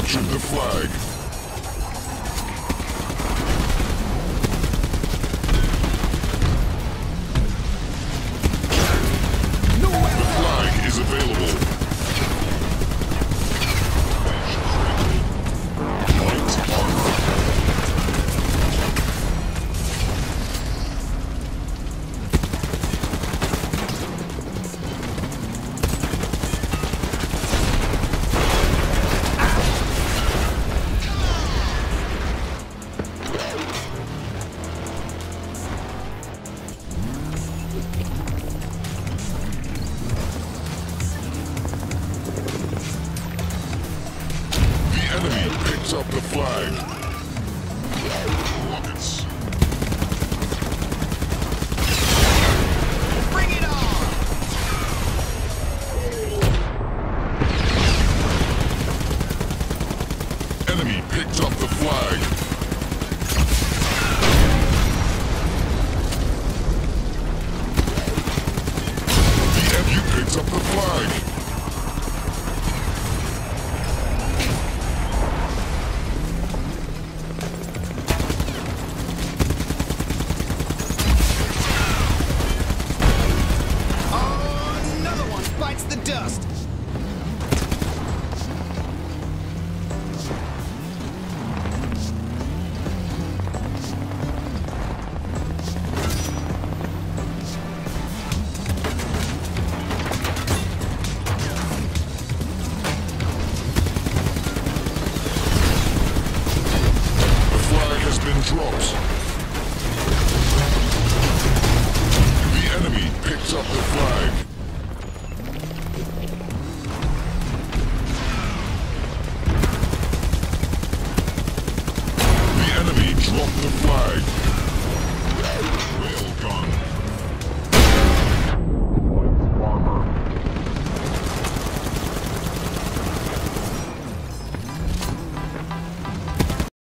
captured the flag. Lift up the flag. Enemy picked up the flag. Taking drops. The enemy picks up the flag. The enemy dropped the flag.